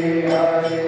Hare